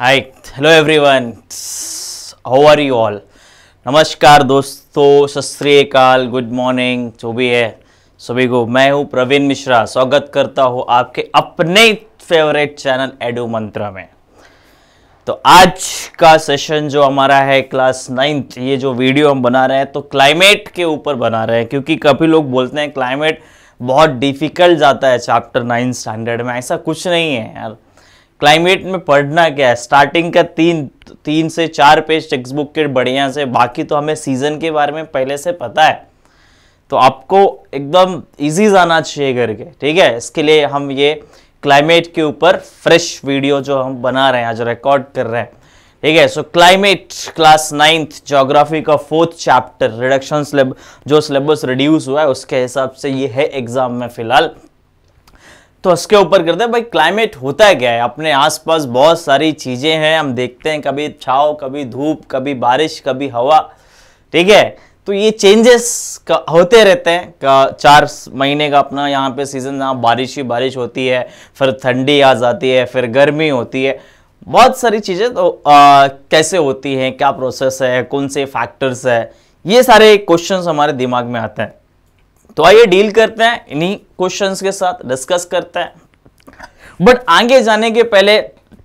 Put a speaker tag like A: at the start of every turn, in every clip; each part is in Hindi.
A: Hi hello everyone how are you all नमस्कार दोस्तों सत गुड मॉर्निंग जो भी है सभी को मैं हूँ प्रवीण मिश्रा स्वागत करता हूँ आपके अपने फेवरेट चैनल एडू मंत्रा में तो आज का सेशन जो हमारा है क्लास नाइन्थ ये जो वीडियो हम बना रहे हैं तो क्लाइमेट के ऊपर बना रहे हैं, क्योंकि कभी लोग बोलते हैं क्लाइमेट बहुत डिफ़िकल्ट जाता है चैप्टर नाइन स्टैंडर्ड में। ऐसा कुछ नहीं है यार। क्लाइमेट में पढ़ना क्या है? स्टार्टिंग का तीन तीन से चार पेज टेक्स्ट बुक के बढ़िया से, बाकी तो हमें सीज़न के बारे में पहले से पता है। तो आपको एकदम इजी जाना चाहिए करके ठीक है? इसके लिए हम ये क्लाइमेट के ऊपर फ्रेश वीडियो जो हम बना रहे हैं, आज रिकॉर्ड कर रहे हैं, ठीक है? So climate class ninth geography का फोर्थ चैप्टर रिडक्शन जो सिलेबस रिड्यूस हुआ है, उसके हिसाब से ये है एग्ज़ाम में फ़िलहाल। तो उसके ऊपर करते हैं भाई क्लाइमेट होता है क्या है? अपने आसपास बहुत सारी चीज़ें हैं हम देखते हैं कभी छाव कभी धूप कभी बारिश कभी हवा ठीक है? तो ये चेंजेस होते रहते हैं चार महीने का अपना यहाँ पे सीज़न जहाँ बारिश ही बारिश होती है फिर ठंडी आ जाती है फिर गर्मी होती है बहुत सारी चीज़ें तो आ, कैसे होती हैं क्या प्रोसेस है कौन से फैक्टर्स है ये सारे क्वेश्चंस हमारे दिमाग में आते हैं। तो आइए डील करते हैं, इन्हीं क्वेश्चंस के साथ डिस्कस करते हैं। बट आगे जाने के पहले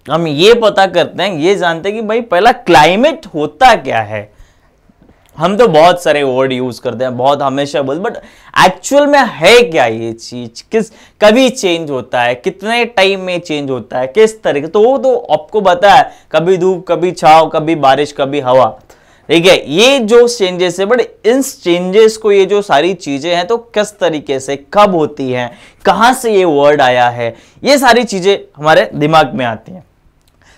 A: हम ये पता करते हैं, ये जानते हैं कि भाई पहला क्लाइमेट होता क्या है। हम तो बहुत सारे वर्ड यूज़ करते हैं, बहुत हमेशा बोलते बट एक्चुअल में है क्या ये चीज़? किस, कभी चेंज होता है, कितने टाइम में चेंज होता है, किस तरीके तो वो तो आपको पता है, कभी धूप, कभी छाव, कभी बारिश, कभी हवा। ठीक है, ये जो चेंजेस है बट इन चेंजेस को ये जो सारी चीज़ें हैं तो किस तरीके से, कब होती हैं, कहाँ से ये वर्ड आया है, ये सारी चीज़ें हमारे दिमाग में आती हैं।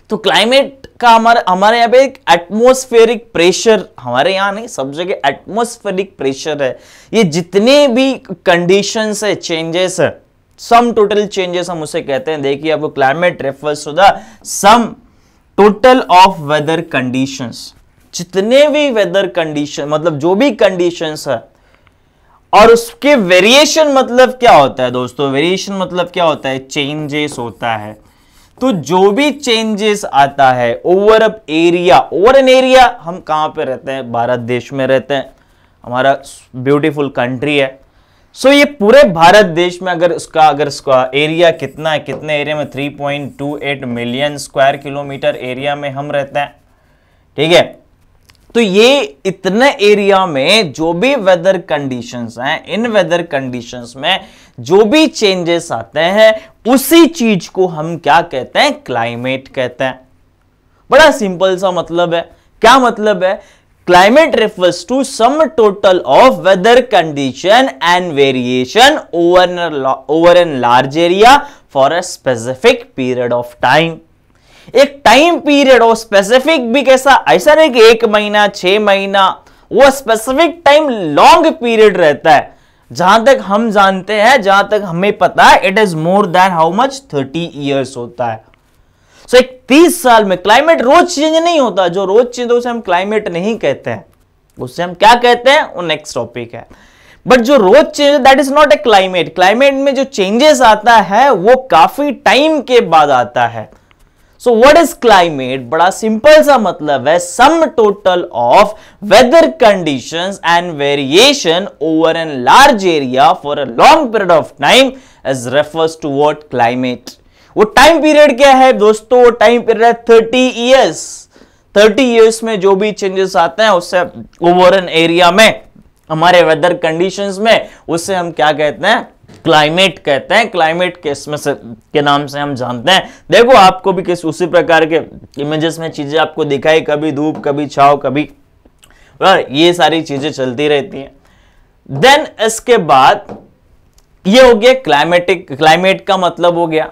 A: तो क्लाइमेट का हमारे हमारे यहाँ पे एक एटमोस्फेरिक प्रेशर हमारे यहाँ नहीं, सब जगह एटमोस्फेरिक प्रेशर है। ये जितने भी कंडीशंस है चेंजेस है सम टोटल चेंजेस हम उसे कहते हैं। देखिए आपको climate refers to the sum total of weather conditions जितने भी वेदर कंडीशन मतलब जो भी कंडीशंस है, और उसके वेरिएशन मतलब क्या होता है दोस्तों? वेरिएशन मतलब क्या होता है? चेंजेस होता है। तो जो भी चेंजेस आता है over a area over an area हम कहाँ पे रहते हैं? भारत देश में रहते हैं। हमारा ब्यूटीफुल कंट्री है। सो so ये पूरे भारत देश में अगर उसका अगर उसका एरिया कितना है, कितने एरिया में? 3.28 मिलियन स्क्वायर किलोमीटर एरिया में हम रहते हैं। ठीक है? तो ये इतने एरिया में जो भी वेदर कंडीशंस हैं, इन वेदर कंडीशंस में जो भी चेंजेस आते हैं, उसी चीज़ को हम क्या कहते हैं? क्लाइमेट कहते हैं। बड़ा सिंपल सा मतलब है। क्या मतलब है? Climate refers to sum total of weather condition and variation over over an large area for a specific period of time एक टाइम पीरियड और स्पेसिफिक भी कैसा ऐसा नहीं कि एक महीना छह महीना वो स्पेसिफिक टाइम लॉन्ग पीरियड रहता है। जहाँ तक हम जानते हैं जहाँ तक हमें पता है it is more than how much thirty years होता है। सो so, एक तीस साल में क्लाइमेट रोज चेंज नहीं होता जो रोज चेंज उसे हम क्लाइमेट नहीं कहते हैं। उससे हम क्या कहते हैं? वो नेक्स्ट टॉपिक है। बट जो रोज change that is not a climate climate में जो चेंजेस आता है वो काफ़ी टाइम के बाद आता है। सो व्हाट इज़ क्लाइमेट बड़ा सिंपल सा मतलब है sum total of weather conditions and variation over an large area for a long period of time as refers to what climate वो टाइम पीरियड क्या है दोस्तों? वो टाइम पीरियड है थर्टी ईयर्स थर्टी ईयर्स में जो भी चेंजेस आते हैं, उससे ओवर एन एरिया में, हमारे वेदर कंडीशंस में, उससे हम क्या कहते हैं? क्लाइमेट कहते हैं, क्लाइमेट के इसमें से, के नाम से हम जानते हैं। देखो, आपको भी किस, उसी प्रकार के इमेजेस में चीज़ें आपको दिखाई, कभी धूप, कभी छाव, कभी ये सारी चीज़ें चलती रहती हैं। देन इसके बाद ये हो गया क्लाइमेटिक क्लाइमेट का मतलब हो गया।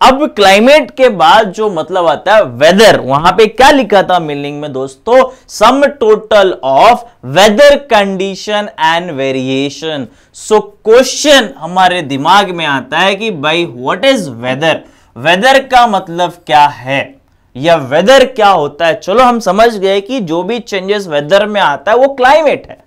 A: अब क्लाइमेट के बाद जो मतलब आता है वेदर वहाँ पे क्या लिखा था मीनिंग में दोस्तों? Sum total of weather condition and variation so question हमारे दिमाग में आता है कि भाई व्हाट इज़ वेदर वेदर का मतलब क्या है? या वेदर क्या होता है? चलो हम समझ गए कि जो भी चेंजेस वेदर में आता है, वो क्लाइमेट है।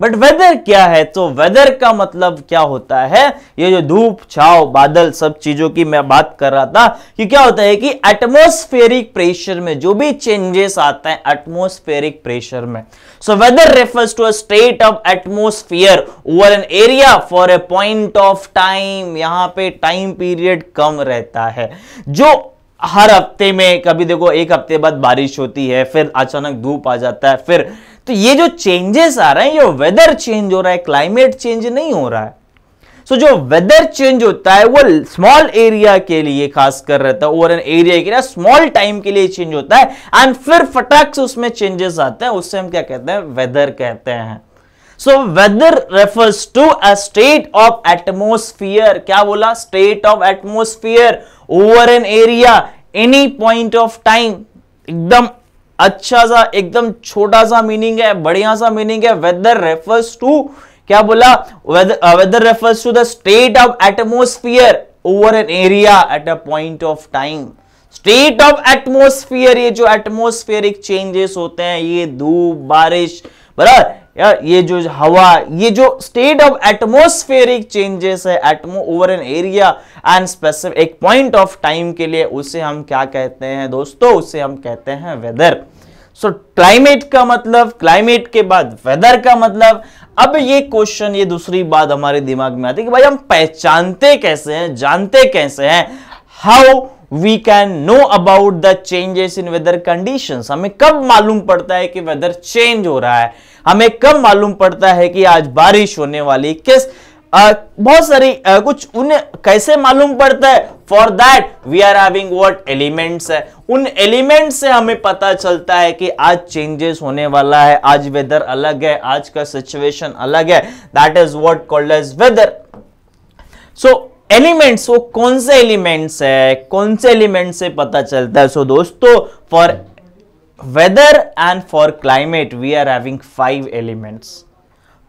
A: बट वेदर क्या है? तो वेदर का मतलब क्या होता है? ये जो धूप, छाव, बादल सब चीज़ों की मैं बात कर रहा था कि क्या होता है कि एटमोस्फेरिक प्रेशर में जो भी चेंजेस आता है एटमोस्फेरिक प्रेशर में। So weather refers to a state of atmosphere over an area for a point of time यहाँ पे टाइम पीरियड कम रहता है। जो हर हफ़्ते में, कभी देखो एक हफ़्ते बाद बारिश होती है, फिर अचानक धूप आ जाता है, फिर तो ये जो चेंजेस आ रहे हैं ये वेदर चेंज हो रहा है क्लाइमेट चेंज नहीं हो रहा है। सो so, जो वेदर चेंज होता है वो स्मॉल एरिया के लिए खास कर रहता है ओवर एन एरिया के लिए स्मॉल टाइम के लिए चेंज होता है एंड फिर फटाक से उसमें चेंजेस आते हैं उससे हम क्या कहते हैं वेदर कहते हैं। So weather refers to a state of atmosphere क्या बोला? State of atmosphere over an area any point of time एकदम अच्छा सा, एकदम छोटा सा मीनिंग है, बढ़िया सा मीनिंग है वेदर रेफर्स टू क्या बोला? Weather refers to the state of atmosphere over an area at a point of time state of atmosphere ये जो एटमोस्फियरिक चेंजेस होते हैं, ये धूप, बारिश, बराबर? यार ये जो हवा, ये जो स्टेट ऑफ़ एटमोस्फेरिक चेंजेस है atmo over an area and specific एक पॉइंट ऑफ़ टाइम के लिए उसे हम क्या कहते हैं दोस्तों? उसे हम कहते हैं वेदर सो क्लाइमेट का मतलब क्लाइमेट के बाद वेदर का मतलब अब ये क्वेश्चन ये दूसरी बात हमारे दिमाग में आती है कि भाई हम पहचानते कैसे हैं, जानते कैसे हैं? How we can know about the changes in weather condition हमें कब मालूम पड़ता है कि वेदर चेंज हो रहा है? हमें कब मालूम पड़ता है कि आज बारिश होने वाली किस बहुत सारी आ, कुछ उन्हें कैसे मालूम पड़ता है? For that we are having what elements है। उन एलिमेंट से हमें पता चलता है कि आज चेंजेस होने वाला है। आज वेदर अलग है आज का सिचुएशन अलग है। That is what called as weather so elements वो कौन से एलिमेंट्स है? कौन से एलिमेंट से पता चलता है? सो so, दोस्तों for weather and for climate we are having five elements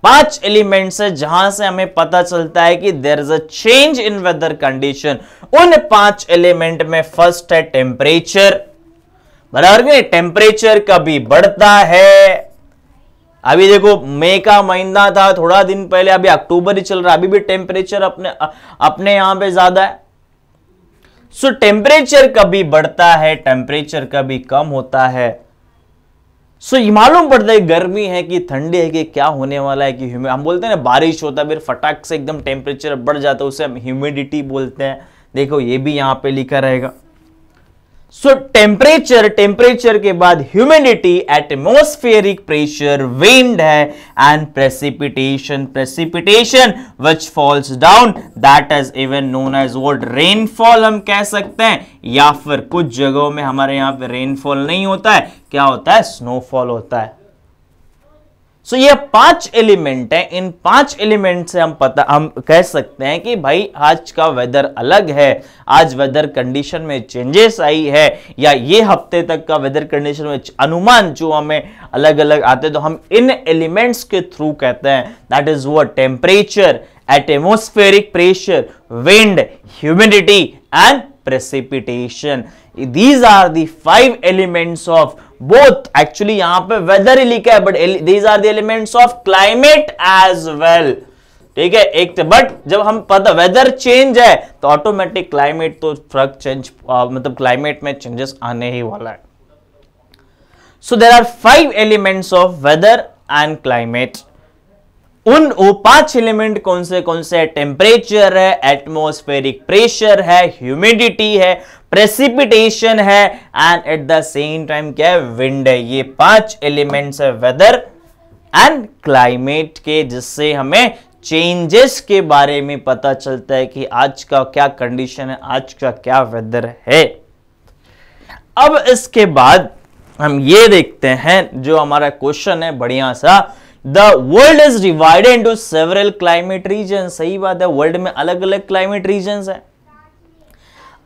A: पाँच एलिमेंट्स है जहाँ से हमें पता चलता है कि there is a change in weather condition उन पाँच एलिमेंट में फ़र्स्ट है टेम्परेचर बराबर के टेम्परेचर कभी बढ़ता है। अभी देखो, मई का महीना था, थोड़ा दिन पहले, अभी अक्टूबर ही चल रहा है, अभी भी टेम्परेचर अपने अपने यहाँ पे ज़्यादा है। सो टेम्परेचर कभी बढ़ता है टेम्परेचर कभी कम होता है। सो ये मालूम पड़ता है गर्मी है कि ठंडी है कि क्या होने वाला है कि हम बोलते हैं ना, बारिश होता है, फिर फटाक से एकदम टेम्परेचर बढ़ जाता है, उसे हम ह्यूमिडिटी बोलते हैं। देखो, ये भी यहाँ पे लिखा रहेगा। सो टेम्परेचर टेम्परेचर के बाद ह्यूमिडिटी एटमोस्फेरिक प्रेशर विंड है and precipitation precipitation which falls down that is even known as what rainfall हम कह सकते हैं, या फिर कुछ जगहों में हमारे यहाँ पे रेनफॉल नहीं होता है, क्या होता है? स्नोफॉल होता है। सो ये पाँच एलिमेंट है। इन पाँच एलिमेंट से हम पता, हम कह सकते हैं कि भाई, आज का वेदर अलग है। आज वेदर कंडीशन में चेंजेस आई है। या ये हफ़्ते तक का वेदर कंडीशन में अनुमान जो हमें अलग अलग आते तो हम इन एलिमेंट्स के थ्रू कहते हैं। दैट इज़ वो temperature atmospheric pressure wind humidity and precipitation these are the five elements of both actually यहाँ पे वेदर ही लिखा है but these are the elements of climate as well ठीक है? एक बट तो, जब हम पता वेदर चेंज है तो ऑटोमेटिक क्लाइमेट तो फ़र्क चेंज मतलब क्लाइमेट में चेंजेस आने ही वाला है। So there are five elements of weather and climate उन वो पाँच एलिमेंट कौन से कौन से टेम्परेचर है एटमोस्फेरिक प्रेशर है ह्यूमिडिटी है प्रेसिपिटेशन है and at the same time क्या है? विंड है। ये पाँच एलिमेंट्स है वेदर एंड क्लाइमेट के, जिससे हमें चेंजेस के बारे में पता चलता है कि आज का क्या कंडीशन है, आज का क्या वेदर है। अब इसके बाद हम ये देखते हैं जो हमारा क्वेश्चन है, बढ़िया सा। The world is divided into several climate region सही बात है वर्ल्ड में अलग अलग क्लाइमेट रीजन है।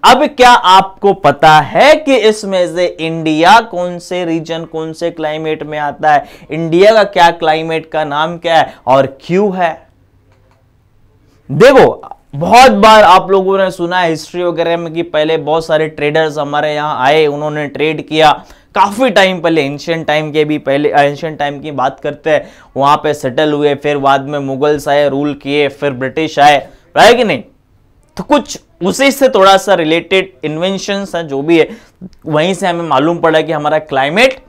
A: अब क्या आपको पता है कि इसमें से इंडिया कौन से रीजन कौन से क्लाइमेट में आता है? इंडिया का क्या क्लाइमेट का नाम क्या है? और क्यों है? देखो, बहुत बार आप लोगों ने सुना है हिस्ट्री वगैरह में कि पहले बहुत सारे ट्रेडर्स हमारे यहाँ आए, उन्होंने ट्रेड किया। काफ़ी टाइम पहले एंशियंट टाइम के भी पहले एंशियंट टाइम की बात करते हैं, वहाँ पे सेटल हुए, फिर बाद में मुगल्स आए रूल किए, फिर ब्रिटिश आए है कि नहीं? तो कुछ उसी से थोड़ा सा रिलेटेड इन्वेंशन है, जो भी है, वहीं से हमें मालूम पड़ा कि हमारा क्लाइमेट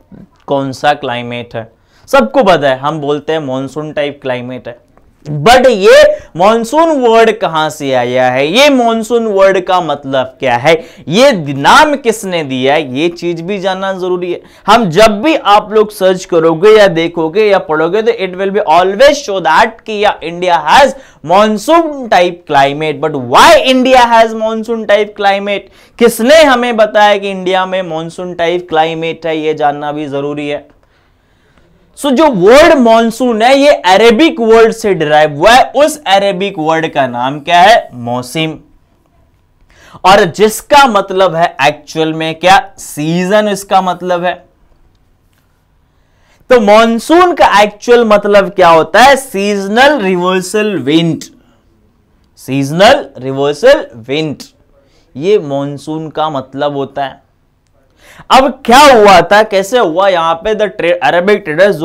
A: कौन सा क्लाइमेट है। सबको पता है, हम बोलते हैं मानसून टाइप क्लाइमेट है। बट ये मॉनसून वर्ड कहाँ से आया है? ये मॉनसून वर्ड का मतलब क्या है? ये नाम किसने दिया है? ये चीज़ भी जानना ज़रूरी है। हम जब भी आप लोग सर्च करोगे या देखोगे या पढ़ोगे तो it will be always show that कि या India has monsoon type climate but why India has monsoon type climate किसने हमें बताया कि इंडिया में मॉनसून टाइप क्लाइमेट है? ये जानना भी ज़रूरी है। सो जो वर्ड मॉनसून है, ये अरेबिक वर्ड से डिराइव हुआ है। उस अरेबिक वर्ड का नाम क्या है? मौसम। और जिसका मतलब है एक्चुअल में क्या? सीज़न इसका मतलब है। तो मॉनसून का एक्चुअल मतलब क्या होता है? Seasonal reversal wind seasonal reversal wind ये मॉनसून का मतलब होता है। अब क्या हुआ था? कैसे हुआ? यहाँ पे the Arabic traders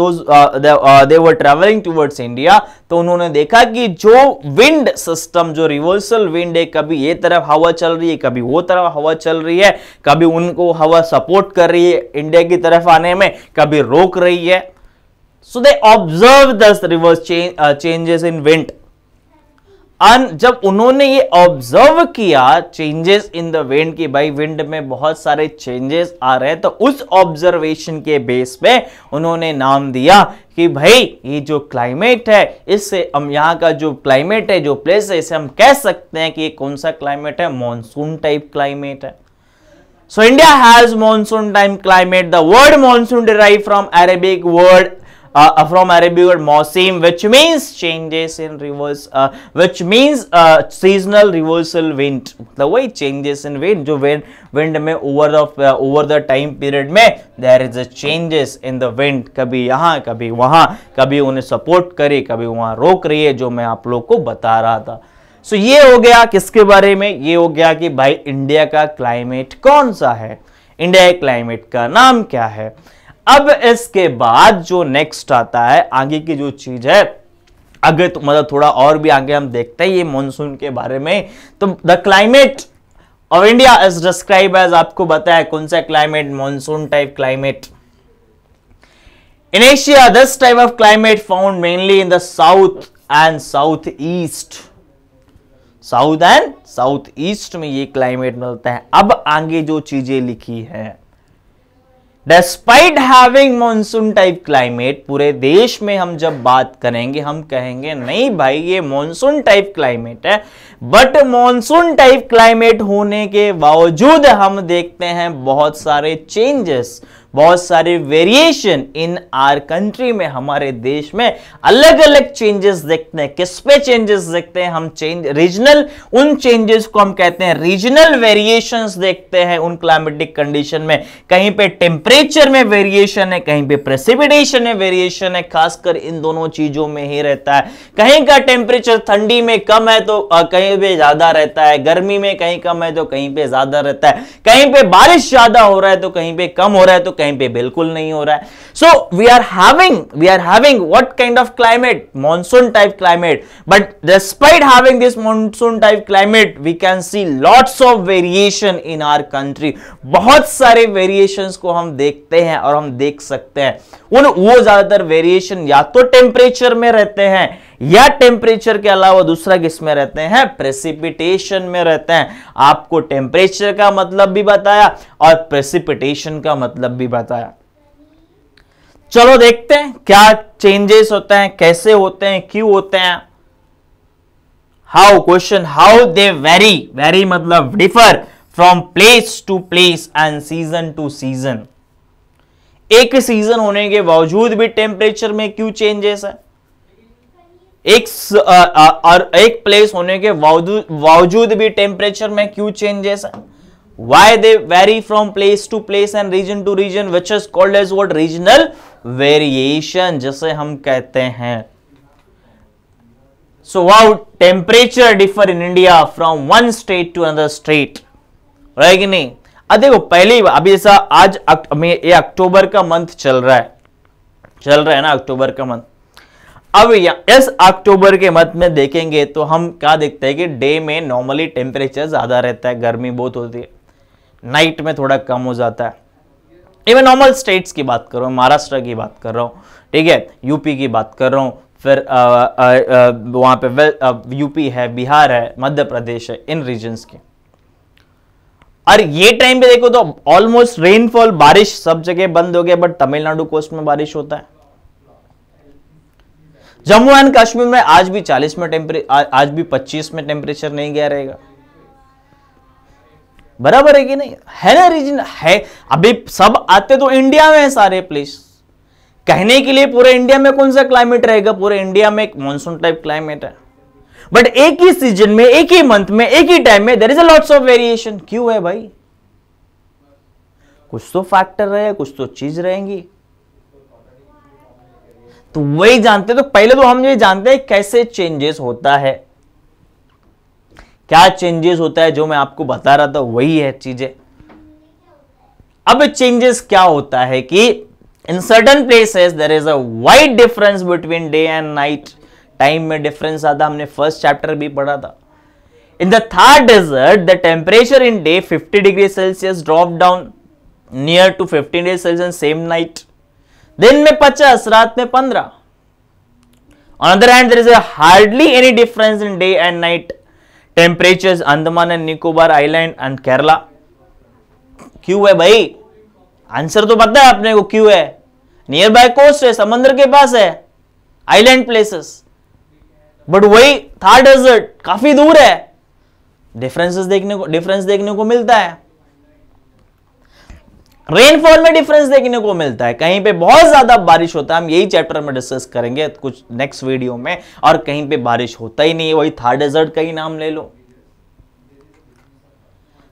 A: they were travelling towards India तो उन्होंने देखा कि जो विंड सिस्टम जो रिवर्सल विंड है, कभी ये तरफ़ हवा चल रही है, कभी वो तरफ़ हवा चल रही है, कभी उनको हवा सपोर्ट कर रही है इंडिया की तरफ़ आने में, कभी रोक रही है। So they observe this reverse changes in wind जब उन्होंने ये ऑब्ज़र्व किया चेंजेस इन द विंड की भाई विंड में बहुत सारे चेंजेस आ रहे हैं तो उस ऑब्जर्वेशन के बेस पे उन्होंने नाम दिया कि भाई, ये जो क्लाइमेट है, इससे हम यहाँ का जो क्लाइमेट है, जो प्लेस है, इसे हम कह सकते हैं कि ये कौन सा क्लाइमेट है? मॉनसून टाइप क्लाइमेट है। So India has monsoon time climate the word monsoon derive from Arabic word uh, from Arabic word mausim which means changes in reverse uh, which means uh, seasonal reversal wind the way changes in wind जो wind wind में over the uh, over the time period में there is a changes in the wind कभी यहाँ कभी वहाँ कभी उन्हें support करे कभी वहाँ रोक रही है जो मैं आप लोग को बता रहा था सो so, ये हो गया किसके बारे में ये हो गया कि भाई इंडिया का क्लाइमेट कौन सा है इंडिया क्लाइमेट का नाम क्या है अब इसके बाद जो नेक्स्ट आता है, आगे की जो चीज़ है अगर तो मतलब थोड़ा और भी आगे हम देखते हैं ये मानसून के बारे में। तो the climate of India is describe as आपको बताया कौन सा climate monsoon type climate in Asia this type of climate found mainly in the south and south east south and south east में ये क्लाइमेट मिलता है। अब आगे जो चीज़ें लिखी है। Despite having monsoon type climate पूरे देश में हम जब बात करेंगे, हम कहेंगे, नहीं भाई, ये मानसून टाइप क्लाइमेट है। बट मानसून टाइप क्लाइमेट होने के बावजूद हम देखते हैं बहुत सारे चेंजेस बहुत सारे वेरिएशन इन आर कंट्री में, हमारे देश में अलग अलग चेंजेस देखते हैं। किस पे चेंजेस देखते हैं? हम चेंज रीजनल उन चेंजेस को हम कहते हैं रीजनल वेरिएशंस देखते हैं उन क्लाइमेटिक कंडीशन में। कहीं पे टेम्परेचर में वेरिएशन है, कहीं पे प्रेसिपिटेशन में वेरिएशन है, खासकर इन दोनों चीज़ों में ही रहता है। कहीं का टेम्परेचर ठंडी में कम है तो कहीं पे ज़्यादा रहता है। गर्मी में कहीं कम है तो कहीं पे ज़्यादा रहता है। कहीं पे बारिश ज़्यादा हो रहा है तो कहीं पे कम हो रहा है तो कहीं पे बिल्कुल नहीं हो रहा है। So we are having we are having what kind of climate monsoon type climate but despite having this monsoon type climate we can see lots of variation in our country बहुत सारे वेरिएशंस को हम देखते हैं और हम देख सकते हैं। उन, वो ज़्यादातर वेरिएशन या तो टेम्परेचर में रहते हैं या टेम्परेचर के अलावा दूसरा किसमें रहते हैं? प्रेसिपिटेशन में रहते हैं। आपको टेम्परेचर का मतलब भी बताया और प्रेसिपिटेशन का मतलब भी बताया। चलो देखते हैं क्या चेंजेस होते हैं, कैसे होते हैं, क्यों होते हैं। How question how they vary vary मतलब differ from place to place and season to season एक सीज़न होने के बावजूद भी टेम्परेचर में क्यों चेंजेस है? एक और एक प्लेस होने के बावजूद भी टेम्परेचर में क्यों चेंजेस है why they vary from place to place and region to region which is called as word regional variation जिसे हम कहते हैं। So how temperature differ in India from one state to another state रहेगी नहीं? अब देखो, पहली अभी ऐसा आज अक्टूबर का मंथ चल रहा है। चल रहा है ना अक्टूबर का मंथ अब इस अक्टूबर के मंथ में देखेंगे तो हम क्या देखते हैं कि डे में नॉर्मली टेम्परेचर ज़्यादा रहता है, गर्मी बहुत होती है। नाइट में थोड़ा कम हो जाता है। मैं नॉर्मल स्टेट्स की बात कर रहा हूँ, महाराष्ट्र की बात कर रहा हूँ, ठीक है? यूपी की बात कर रहा हूँ, फिर वहाँ पे यूपी है, बिहार है, मध्य प्रदेश है, इन रीजन्स की। और ये टाइम पे देखो तो ऑलमोस्ट रेनफॉल बारिश सब जगह बंद हो गया बट तमिलनाडु कोस्ट में बारिश होता है। जम्मू एंड कश्मीर में आज भी 40 में टेम्परेचर आज भी 25 में टेम्परेचर नहीं गया रहेगा। बराबर है कि नहीं? है ना रीजन? है। अभी सब आते तो इंडिया में है सारे प्लेस कहने के लिए पूरे इंडिया में कौन सा क्लाइमेट रहेगा? पूरे इंडिया में एक मानसून टाइप क्लाइमेट है। बट एक ही सीज़न में, एक ही मंथ में, एक ही टाइम में there is a lots of variation क्यों है भाई? कुछ तो फैक्टर रहे, कुछ तो चीज़ रहेंगी। तो वही जानते हैं तो पहले तो हम ये जानते हैं कैसे चेंजेस होता है। क्या चेंजेस होता है जो मैं आपको बता रहा था, वही है चीज़ें। अब चेंजेस क्या होता है कि in certain places there is a wide difference between day and night time में डिफरेंस आता हमने फ़र्स्ट चैप्टर भी पढ़ा था। In the Thar desert the temperature in day 50 degree Celsius drop down near to 15 degree Celsius same night दिन में 50 रात में 15 on other hand, there is a hardly any difference in day and night. Temperature Andaman and Nicobar island and Kerala क्यों है भाई। आंसर तो पता है अपने को क्यों है। नियर बाय कोस्ट है, समंदर के पास है। आइलैंड प्लेसेस बट वही था डेजर्ट काफ़ी दूर है। डिफरेंसेस देखने को डिफरेंस देखने को मिलता है। रेनफॉल में डिफरेंस देखने को मिलता है। कहीं पे बहुत ज़्यादा बारिश होता है, हम यही चैप्टर में डिस्कस करेंगे कुछ नेक्स्ट वीडियो में, और कहीं पे बारिश होता ही नहीं वही था डेजर्ट का ही नाम ले लो।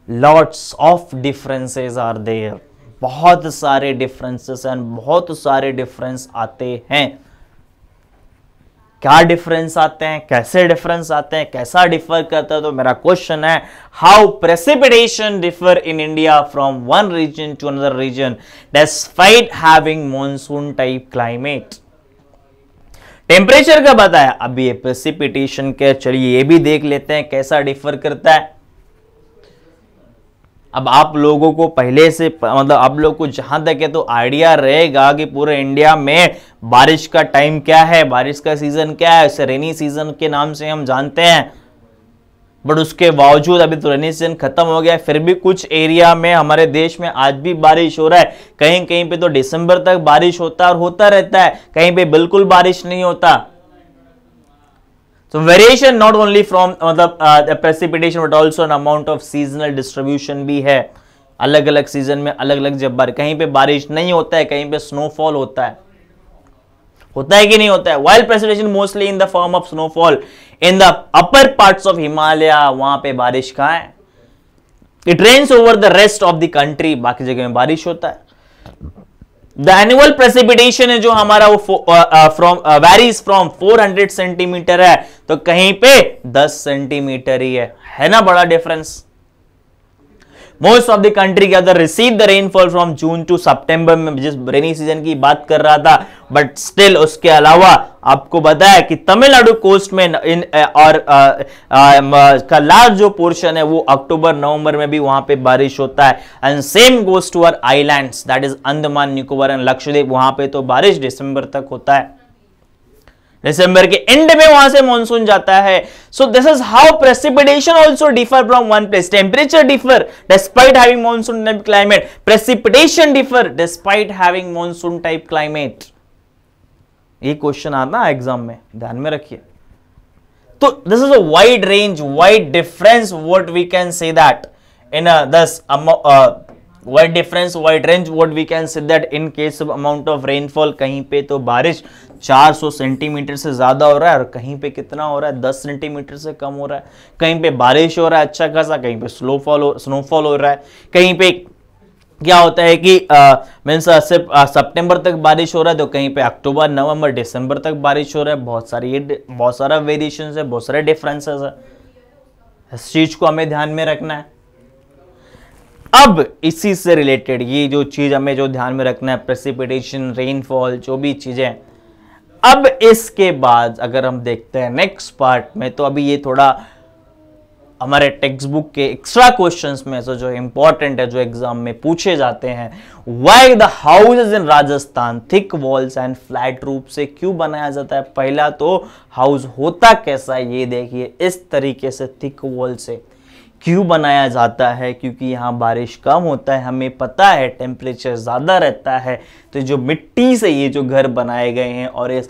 A: Lots of differences are there बहुत सारे डिफरेंसेस एंड बहुत सारे डिफरेंस आते हैं। क्या डिफरेंस आते हैं, कैसे डिफरेंस आते हैं, कैसा डिफर करता है तो मेरा क्वेश्चन है how precipitation differ in India from one region to another region despite having monsoon type climate temperature का बताया अभी ये प्रेसिपिटेशन के, चलिए ये भी देख लेते हैं, कैसा डिफर करता है। अब आप लोगों को पहले से मतलब आप लोग को जहाँ तक है तो आइडिया रहेगा कि पूरे इंडिया में बारिश का टाइम क्या है, बारिश का सीज़न क्या है रेनी सीज़न के नाम से हम जानते हैं। बट उसके बावजूद अभी तो रेनी सीज़न खत्म हो गया फिर भी कुछ एरिया में हमारे देश में आज भी बारिश हो रहा है। कहीं कहीं पे तो दिसंबर तक बारिश होता और होता रहता है, कहीं पे बिल्कुल बारिश नहीं होता। So variation not only from मतलब uh, the precipitation but also an amount of seasonal distribution भी है। अलग अलग सीज़न में अलग अलग जब बार कहीं पे बारिश नहीं होता है कहीं पे स्नोफॉल होता है। होता है कि नहीं होता है? While precipitation mostly in the form of snowfall in the upper parts of Himalaya वहाँ पे बारिश कहा है? It rains over the rest of the country बाकी जगह में बारिश होता है। द एनुअल प्रेसिपिटेशन है जो हमारा वो फ्रॉम वेरीज फ्रॉम 400 सेंटीमीटर है तो कहीं पे 10 सेंटीमीटर ही है। है ना बड़ा difference most of the country के अंदर receive the rainfall from June to September में, जिस रेनी सीज़न की बात कर रहा था बट स्टिल उसके अलावा आपको बताया कि तमिलनाडु कोस्ट में इन और का लास्ट जो पोर्शन है, वो अक्टूबर नवंबर में भी वहाँ पे बारिश होता है। And same goes to our islands that is Andaman Nicobar and Lakshadweep वहाँ पे तो बारिश दिसंबर तक होता है। दिसंबर के एंड में वहाँ से मानसून जाता है। So this is how precipitation also differ from one place temperature differ despite having monsoon type climate precipitation differ despite having monsoon type climate ये क्वेश्चन आता एग्ज़ाम में। ध्यान में रखिए। तो this is a wide range wide difference what we can say that in this wide difference wide range what we can say that in case of amount of rainfall कहीं पे तो बारिश 400 सेंटीमीटर से ज़्यादा हो रहा है और कहीं पे कितना हो रहा है? 10 सेंटीमीटर से कम हो रहा है। कहीं पे बारिश हो रहा है अच्छा खासा, कहीं पे स्नोफॉल हो स्नोफॉल हो रहा है। कहीं पे क्या होता है कि मीन्स सितंबर तक बारिश हो रहा है तो कहीं पे अक्टूबर, नवंबर, दिसंबर तक बारिश हो रहा है। बहुत सारी ये बहुत सारा वेरिएशन है, बहुत सारे डिफरेंसेस है। इस चीज़ को हमें ध्यान में रखना है। अब इसी से रिलेटेड ये जो चीज़ हमें जो ध्यान में रखना है प्रेसिपिटेशन रेनफॉल जो भी चीज़ें अब इसके बाद अगर हम देखते हैं नेक्स्ट पार्ट में तो अभी ये थोड़ा हमारे टेक्स्ट बुक के एक्स्ट्रा क्वेश्चंस में से जो इंपॉर्टेंट है, जो एग्ज़ाम में पूछे जाते हैं why the houses in Rajasthan thick walls and flat रूप से क्यों बनाया जाता है? पहला तो हाउस होता कैसा है, ये देखिए, इस तरीके से थिक वॉल से। क्यों बनाया जाता है? क्योंकि यहाँ बारिश कम होता है, हमें पता है टेम्परेचर ज़्यादा रहता है तो जो मिट्टी से ये जो घर बनाए गए हैं और इस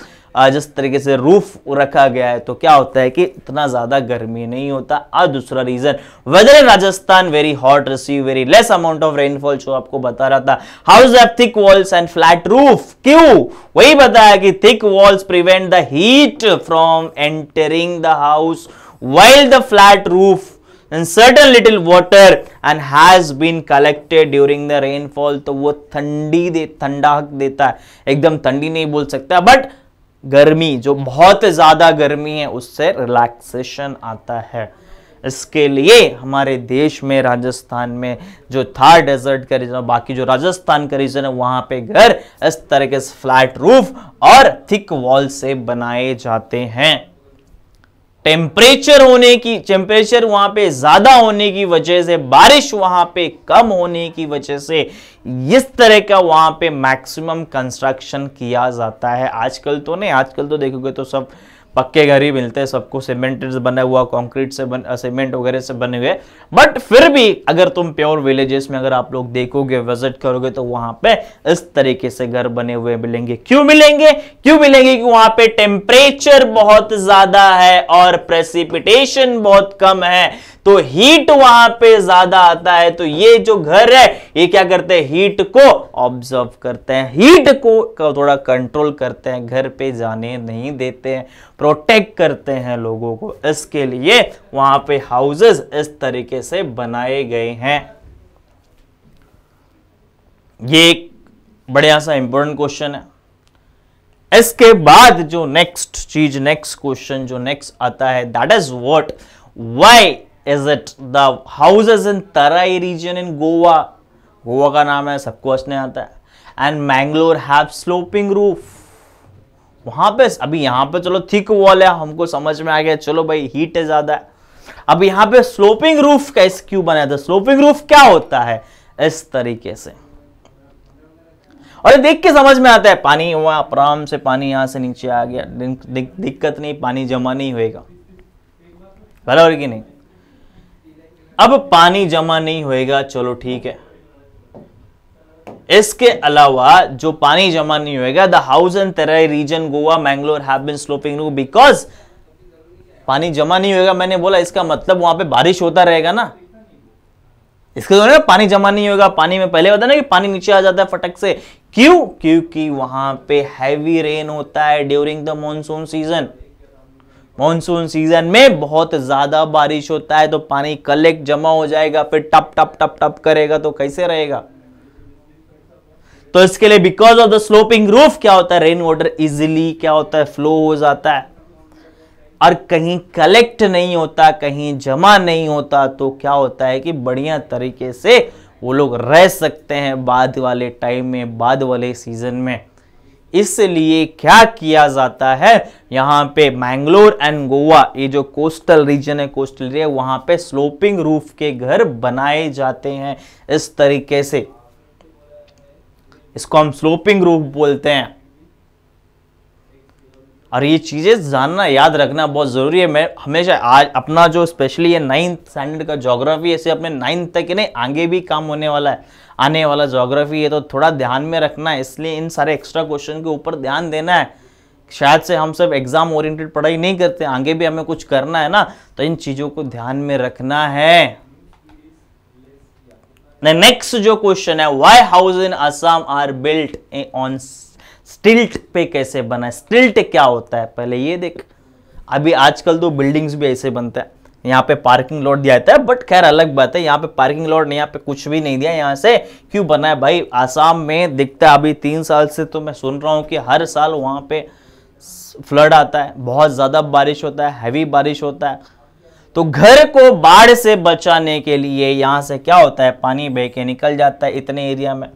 A: जिस तरीके से रूफ रखा गया है तो क्या होता है कि इतना ज़्यादा गर्मी नहीं होता। और दूसरा reason weather in Rajasthan very hot receive very less amount of rainfall जो आपको बता रहा था। House have thick walls and flat roof क्यों? वही बताया कि thick walls prevent the heat from entering the house while the flat roof and certain little water and has been collected during the rainfall. तो वो ठंडी दे ठंडा देता है। एकदम ठंडी नहीं बोल सकता। बट गर्मी, जो बहुत ज़्यादा गर्मी है, उससे रिलैक्सेशन आता है। इसके लिए हमारे देश में, राजस्थान में जो था डेजर्ट का रीजन बाकी जो राजस्थान का रीजन है, वहाँ पे घर इस तरह के फ्लैट रूफ और थिक वॉल से बनाए जाते हैं। टेम्परेचर होने की, टेम्परेचर वहाँ पे ज़्यादा होने की वजह से, बारिश वहाँ पे कम होने की वजह से इस तरह का वहाँ पे मैक्सिमम कंस्ट्रक्शन किया जाता है। आजकल तो नहीं, आजकल तो देखोगे तो सब पक्के घर ही मिलते हैं, सबको सीमेंट बना हुआ कंक्रीट से बन सीमेंट वगैरह से बने हुए। बट फिर भी अगर तुम प्योर विलेजेस में अगर आप लोग देखोगे विज़िट करोगे तो वहाँ पे इस तरीके से घर बने हुए मिलेंगे। क्यों मिलेंगे? क्यों मिलेंगे? कि वहाँ पे टेम्परेचर बहुत ज़्यादा है और प्रेसिपिटेशन बहुत कम है। तो हीट वहाँ पे ज़्यादा आता है। तो ये जो घर है, ये क्या करते हैं? हीट को ऑब्ज़र्व करते हैं। हीट को थोड़ा कंट्रोल करते हैं। घर पे जाने नहीं देते हैं। प्रोटेक्ट करते हैं लोगों को। इसके लिए वहाँ पे हाउसेस इस तरीके से बनाए गए हैं। ये एक बढ़िया सा इंपॉर्टेंट क्वेश्चन है। इसके बाद जो नेक्स्ट चीज़ नेक्स्ट क्वेश्चन जो नेक्स्ट आता है that is what why is it the houses in Terai region in Goa Goa का नाम है, सबको हंसने आता है। And Mangalore have sloping roof वहाँ पे, अभी यहाँ पे चलो थिक वॉल है, हमको समझ में आ गया, चलो भाई हीट है ज़्यादा। अब यहाँ पे स्लोपिंग रूफ कैसे, क्यों बनाया था? स्लोपिंग रूफ क्या होता है? इस तरीके से। और देख के समझ में आता है, पानी हुआ आराम से, पानी यहाँ से नीचे आ गया। दिक्कत नहीं, पानी जमा नहीं होएगा। बराबर की नहीं? अब पानी जमा नहीं होएगा, चलो ठीक है। इसके अलावा जो पानी जमा नहीं होएगा the house and Terai region Goa Mangalore sloping because पानी जमा नहीं होएगा। मैंने बोला, इसका मतलब वहाँ पे बारिश होता रहेगा ना। इसके दौरान पानी जमा नहीं होगा पानी में पहले होता ना कि पानी नीचे आ जाता है फटक से। क्यों? क्योंकि वहाँ पे हैवी रेन होता है during the monsoon season monsoon season में बहुत ज़्यादा बारिश होता है तो पानी कलेक्ट जमा हो जाएगा, फिर टप टप टप टप करेगा तो कैसे रहेगा? तो इसके लिए because of the sloping roof क्या होता है? रेन वाटर इजिली क्या होता है? फ्लो हो जाता है। और कहीं कलेक्ट नहीं होता, कहीं जमा नहीं होता तो क्या होता है कि बढ़िया तरीके से वो लोग रह सकते हैं बाद वाले टाइम में, बाद वाले सीज़न में। इसलिए क्या किया जाता है? यहाँ पे मैंगलोर एंड गोवा ये जो कोस्टल रीजन है कोस्टल एरिया वहाँ पे स्लोपिंग रूफ के घर बनाए जाते हैं। इस तरीके से। इसको हम स्लोपिंग रूफ बोलते हैं। और ये चीज़ें जानना, याद रखना बहुत ज़रूरी है। मैं हमेशा आज अपना जो स्पेशली ये नाइन्थ स्टैंडर्ड का जोग्राफी ऐसे अपने नाइन्थ तक नहीं, आगे भी काम होने वाला है। आने वाला जोग्राफी है तो थोड़ा ध्यान में रखना है। इसलिए इन सारे एक्स्ट्रा क्वेश्चन के ऊपर ध्यान देना है। शायद से हम सब एग्ज़ाम ओरिएंटेड पढ़ाई नहीं करते, आगे भी हमें कुछ करना है ना तो इन चीज़ों को ध्यान में रखना है। नेक्स्ट जो क्वेश्चन है why house in Assam are built on stilt पे कैसे बना स्टिल्ट क्या होता है? पहले ये देख। अभी आजकल तो बिल्डिंग्स भी ऐसे बनते हैं। यहाँ पे पार्किंग लॉट दिया जाता है बट खैर अलग बात है। यहाँ पे पार्किंग लॉट नहीं यहाँ पे कुछ भी नहीं दिया। यहाँ से क्यों बना है भाई? आसाम में दिखता है अभी तीन साल से तो मैं सुन रहा हूँ कि हर साल वहाँ पे फ्लड आता है। बहुत ज़्यादा बारिश होता है हैवी बारिश होता है। तो घर को बाढ़ से बचाने के लिए यहाँ से क्या होता है? पानी बह के निकल जाता है इतने एरिया में।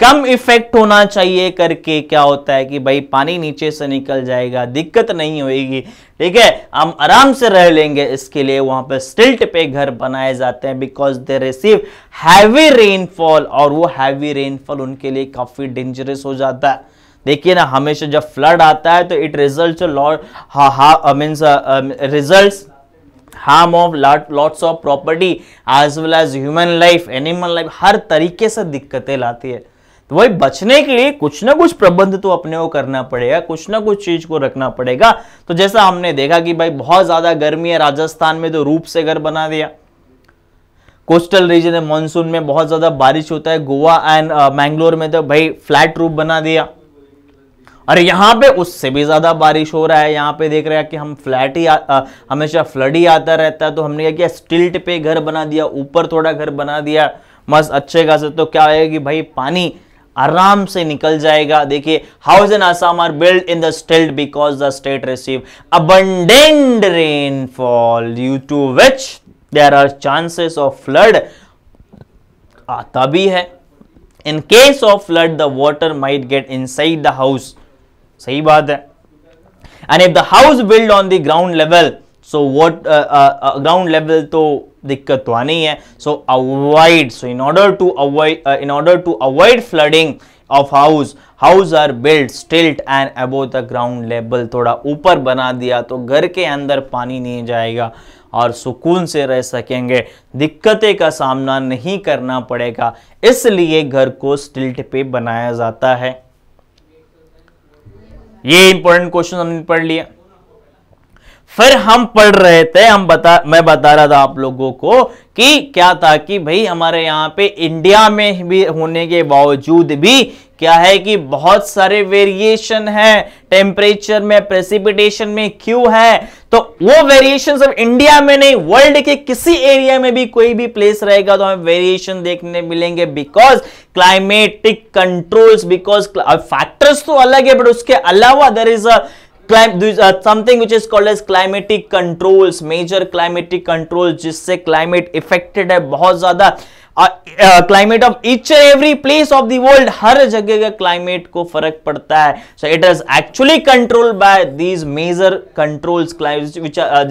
A: कम इफ़ेक्ट होना चाहिए करके क्या होता है कि भाई पानी नीचे से निकल जाएगा, दिक्कत नहीं होगी ठीक है? हम आराम से रह लेंगे, इसके लिए वहाँ पर स्टिल्ट पे घर बनाए जाते हैं because they receive heavy rainfall और वो हैवी रेनफॉल उनके लिए काफ़ी डेंजरस हो जाता है। देखिए ना, हमेशा जब फ्लड आता है तो it result lot means result harm of lots of property as well as human life animal life हर तरीके से दिक्कतें लाती है। तो वही बचने के लिए कुछ ना कुछ प्रबंध तो अपने को करना पड़ेगा, कुछ ना कुछ चीज़ को रखना पड़ेगा। तो जैसा हमने देखा कि भाई बहुत ज़्यादा गर्मी है, राजस्थान में तो रूप से घर बना दिया। कोस्टल रीजन है, मानसून में बहुत ज़्यादा बारिश होता है, गोवा एंड मैंगलोर में तो भाई फ्लैट रूप बना दिया। और यहाँ पे उससे भी ज़्यादा बारिश हो रहा है। यहाँ पे देख रहे हैं कि हम फ्लैट ही हमेशा फ्लड ही आता रहता है। तो हमने क्या किया? स्टिल्ट पे घर बना दिया, ऊपर थोड़ा घर बना दिया। मस्त, अच्छे खासे तो क्या है कि भाई पानी आराम से निकल जाएगा। देखिए house in Assam are build in the state because the state receive abundant rainfall due to which there are chances of flood आता भी है। In case of flood the water might get inside the house सही बात है। And if the house build on the ground level so what ground level तो दिक्कत तो आनी है। So avoid so in order to avoid in order to avoid flooding of house house are build stilt and above the ground level थोड़ा ऊपर बना दिया तो घर के अंदर पानी नहीं जाएगा और सुकून से रह सकेंगे। दिक्कतें का सामना नहीं करना पड़ेगा, इसलिए घर को स्टिल्ट पे बनाया जाता है। ये इंपॉर्टेंट क्वेश्चन हमने पढ़ लिया। फिर हम पढ़ रहे थे, हम बता, मैं बता रहा था आप लोगों को कि क्या था कि भाई हमारे यहाँ पे इंडिया में भी होने के बावजूद भी क्या है कि बहुत सारे वेरिएशन है टेम्परेचर में प्रेसिपिटेशन में क्यों है? तो वो वेरिएशन सब इंडिया में नहीं वर्ल्ड के किसी एरिया में भी कोई भी प्लेस रहेगा तो हमें वेरिएशन देखने मिलेंगे because climatic controls because factors तो अलग है बट उसके अलावा there is a something which is called as climatic controls major climatic control जिससे क्लाइमेट इफेक्टेड है बहुत ज़्यादा। Climate of and every place of the world हर जगह का क्लाइमेट को फ़र्क पड़ता है। So it is actually control by these major controls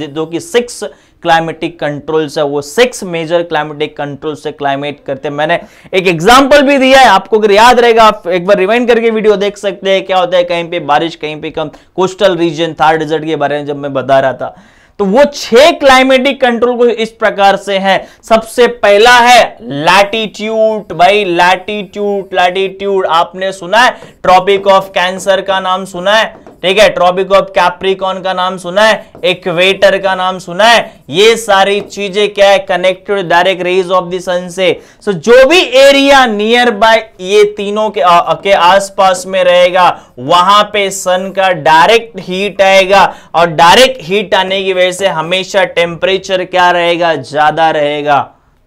A: जो कि सिक्स क्लाइमेटिक कंट्रोल्स है, वो सिक्स मेजर क्लाइमेटिक कंट्रोल से क्लाइमेट करते हैं। मैंने एक एग्जांपल भी दिया है, आपको अगर याद रहेगा, आप एक बार रिवाइंड करके वीडियो देख सकते हैं, क्या होता है, कहीं पे बारिश, कहीं पे कम कोस्टल रीजन थार डिजर्ट के बारे में जब मैं बता रहा था। तो वो छह क्लाइमेटिक कंट्रोल को इस प्रकार से है। सबसे पहला है लैटिट्यूड भाई लैटिट्यूड लैटिट्यूड आपने सुना है? ट्रॉपिक ऑफ़ कैंसर का नाम सुना है? ठीक है ट्रॉपिक ऑफ़ कैप्रिकॉन का नाम सुना है इक्वेटर का नाम सुना है। ये सारी चीज़ें क्या है connected direct rays of the sun से। सो जो भी एरिया नियर बाय ये तीनों के, आ, के आसपास में रहेगा वहाँ पे सन का डायरेक्ट हीट आएगा और डायरेक्ट हीट आने की वजह से हमेशा टेम्परेचर क्या रहेगा ज़्यादा रहेगा।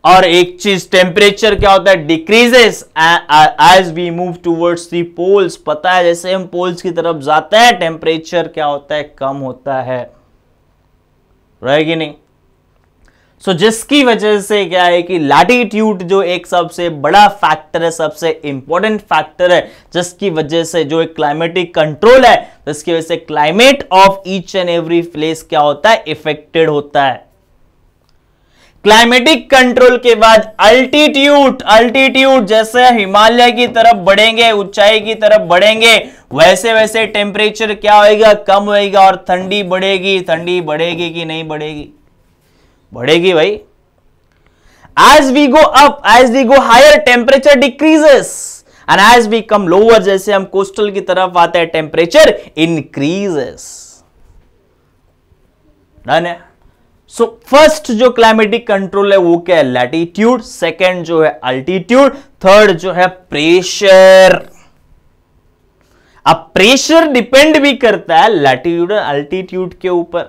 A: और एक चीज़ टेम्परेचर क्या होता है? Decreases as we move towards the poles पता है जैसे हम पोल्स की तरफ़ जाते हैं टेम्परेचर क्या होता है? कम होता है। रहेगी नहीं? सो so, जिसकी वजह से क्या है कि लैटिट्यूड जो एक सबसे बड़ा फैक्टर है सबसे इंपॉर्टेंट फैक्टर है जिसकी वजह से जो एक क्लाइमेटिक कंट्रोल है जिसकी वजह से climate of each and every place क्या होता है? इफेक्टेड होता है। क्लाइमेटिक कंट्रोल के बाद अल्टीट्यूड अल्टीट्यूड जैसे हिमालय की तरफ़ बढ़ेंगे, ऊंचाई की तरफ़ बढ़ेंगे वैसे वैसे टेम्परेचर क्या होएगा? कम होएगा और ठंडी बढ़ेगी। ठंडी बढ़ेगी कि नहीं बढ़ेगी? बढ़ेगी भाई। As we go up as we go higher temperature decreases and as we come lower जैसे हम कोस्टल की तरफ़ आते हैं टेम्परेचर इंक्रीजेस डन है? सो फ़र्स्ट जो क्लाइमेटिक कंट्रोल है, वो क्या है? लैटिट्यूड सेकेंड जो है अल्टीट्यूड थर्ड जो है प्रेशर अब प्रेशर डिपेंड भी करता है लैटिट्यूड अल्टीट्यूड के ऊपर.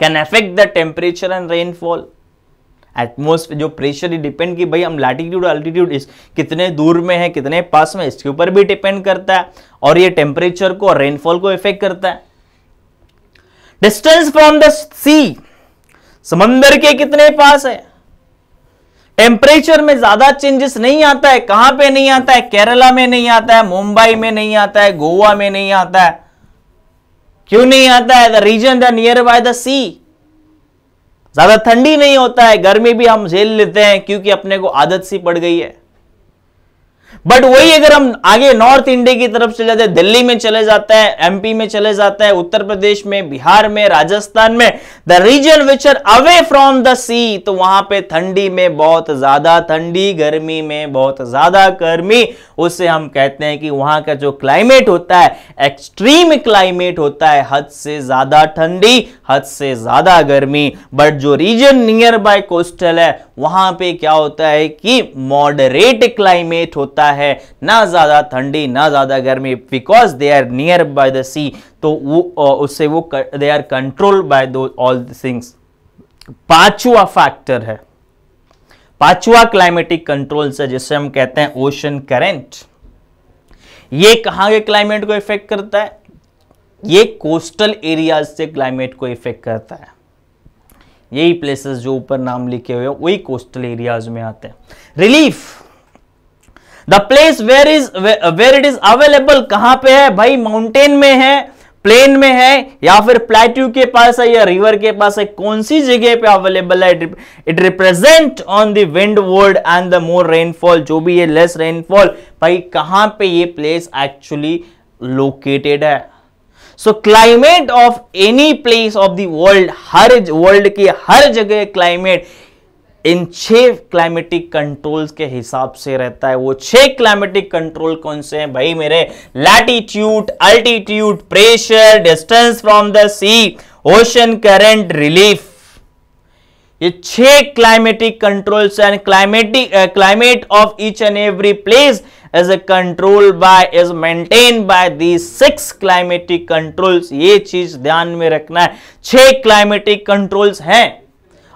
A: Can affect the temperature and rainfall atmosphere जो प्रेशर डिपेंड की भाई हम लैटिट्यूड अल्टीट्यूड इस कितने दूर में है, कितने पास में इसके ऊपर भी डिपेंड करता है. और ये टेम्परेचर को और रेनफॉल को इफ़ेक्ट करता है. डिस्टेंस फ्रॉम द सी समंदर के कितने पास है? टेम्परेचर में ज़्यादा चेंजेस नहीं आता है। कहाँ पे नहीं आता है? केरला में नहीं आता है, मुंबई में नहीं आता है, गोवा में नहीं आता है। क्यों नहीं आता है? The region the near by the sea ज़्यादा ठंडी नहीं होता है। गर्मी भी हम झेल लेते हैं क्योंकि अपने को आदत सी पड़ गई है। बट वही अगर हम आगे नॉर्थ इंडिया की तरफ़ चले जाते हैं, दिल्ली में चले जाते हैं एमपी में चले जाते हैं, उत्तर प्रदेश में, बिहार में, राजस्थान में the region which are away from the sea तो वहाँ पे ठंडी में बहुत ज़्यादा ठंडी, गर्मी में बहुत ज़्यादा गर्मी, उससे हम कहते हैं कि वहाँ का जो क्लाइमेट होता है एक्सट्रीम क्लाइमेट होता है, हद से ज़्यादा ठंडी, हद से ज़्यादा गर्मी। बट जो रीजन नियर बाय कोस्टल है वहाँ पे क्या होता है कि मॉडरेट क्लाइमेट होता है, ना ज़्यादा ठंडी, ना ज़्यादा गर्मी because they are near by the sea तो वो उससे वो दे आर कंट्रोल बाय दो ऑल थिंग्स पांचवा फैक्टर है। पांचवा क्लाइमेटिक कंट्रोल से जिसे हम कहते हैं ओशन करेंट ये कहाँ के क्लाइमेट को इफ़ेक्ट करता है? ये कोस्टल एरियाज़ से क्लाइमेट को इफ़ेक्ट करता है। यही प्लेसेस जो ऊपर नाम लिखे हुए वही कोस्टल एरियाज़ में आते हैं। Relief the place where is where it is available कहाँ पे है? भाई माउंटेन में है प्लेन में है, या फिर प्लेट्यू के पास है, या रिवर के पास है, कौन सी जगह पे अवेलेबल है? It represent on the wind world and the more rainfall जो भी ये लेस रेनफॉल भाई, कहाँ पे ये प्लेस एक्चुअली लोकेटेड है? सो climate of any place of the world her world की हर जगह क्लाइमेट इन छह क्लाइमेटिक कंट्रोल्स के हिसाब से रहता है। वो छह क्लाइमेटिक कंट्रोल कौन से हैं? भाई मेरे latitude altitude pressure distance from the sea ocean current relief ये छह climatic controls and climatic climate of each and every place is control by is maintain by the six climatic controls ये चीज़ ध्यान में रखना है। छह क्लाइमेटिक कंट्रोल्स हैं।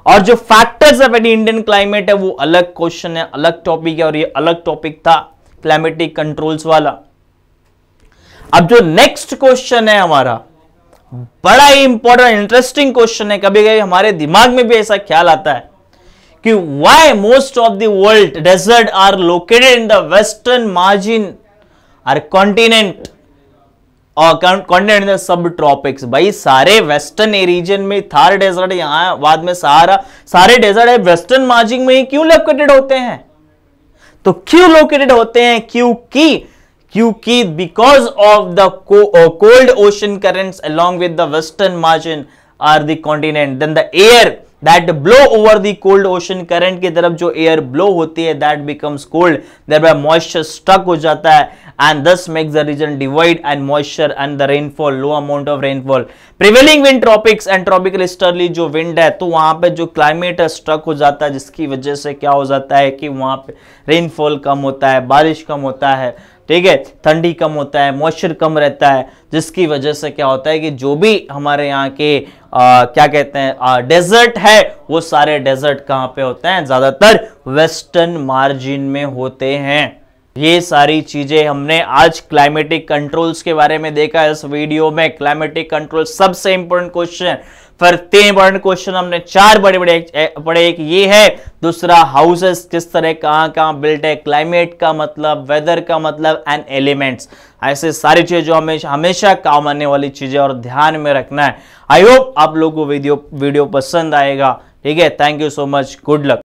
A: और जो फैक्टर्स एनी इंडियन क्लाइमेट है, वो अलग क्वेश्चन है, अलग टॉपिक है, और ये अलग टॉपिक था क्लाइमेटिक कंट्रोल्स वाला। अब जो नेक्स्ट क्वेश्चन है हमारा, बड़ा ही इंपॉर्टेंट इंटरेस्टिंग क्वेश्चन है। कभी कभी हमारे दिमाग में भी ऐसा ख्याल आता है। कि why most of the world desert are located in the western margin our continent और कॉन्टिनेंट सब ट्रॉपिक्स भाई, सारे वेस्टर्न रीजन में थार डेजर्ट यहाँ बाद में सहारा सारे डेजर्ट है वेस्टर्न मार्जिन में ही क्यों लोकेटेड होते हैं? तो क्यों लोकेटेड होते हैं? क्योंकि क्योंकि because of the cold ocean currents along with the western margin are the continent then the air that blow over the cold ocean current की तरफ़ जो एयर ब्लो होती है that becomes cold there by moisture stuck हो जाता है and thus makes the region divide and moisture and the rainfall low amount of rainfall prevailing wind tropics and tropical easterly जो विंड है तो वहाँ पे जो क्लाइमेट है स्ट्रक हो जाता है, जिसकी वजह से क्या हो जाता है कि वहाँ पे रेनफॉल कम होता है, बारिश कम होता है। ठीक है? ठंडी कम होता है मॉइस्चर कम रहता है जिसकी वजह से क्या होता है कि जो भी हमारे यहाँ के आ, क्या कहते हैं डेजर्ट है वो सारे डेजर्ट कहाँ पे होते हैं? ज़्यादातर वेस्टर्न मार्जिन में होते हैं। ये सारी चीज़ें हमने आज क्लाइमेटिक कंट्रोल्स के बारे में देखा। इस वीडियो में क्लाइमेटिक कंट्रोल सबसे इंपॉर्टेंट क्वेश्चन फिर तीन इंपॉर्टेंट क्वेश्चन हमने चार बड़े बड़े पढ़े एक ये है। दूसरा हाउसेस किस तरह कहाँ कहाँ बिल्ट है क्लाइमेट का मतलब वेदर का मतलब एंड एलिमेंट्स ऐसे सारी चीज़ें जो हमेशा हमेशा काम आने वाली चीज़ें और ध्यान में रखना है। आई होप आप लोगों को वीडियो वीडियो पसंद आएगा। ठीक है? Thank you so much good luck